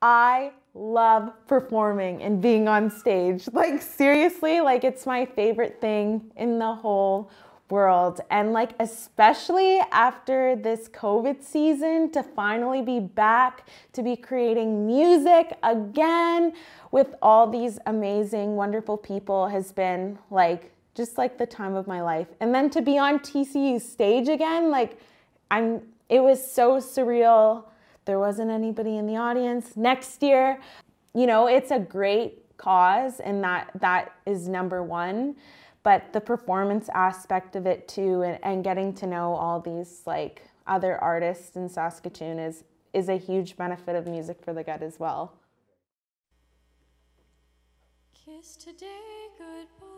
I love performing and being on stage. Like, seriously, like, it's my favorite thing in the whole world. And, like, especially after this COVID season, to finally be back, to be creating music again with all these amazing, wonderful people has been like just like the time of my life. And then to be on TCU's stage again, like, I'm, it was so surreal there wasn't anybody in the audience. Next year, you know, it's a great cause and that that is number one. But the performance aspect of it too and, and getting to know all these like other artists in Saskatoon is is a huge benefit of music for the gut as well. Kiss today goodbye.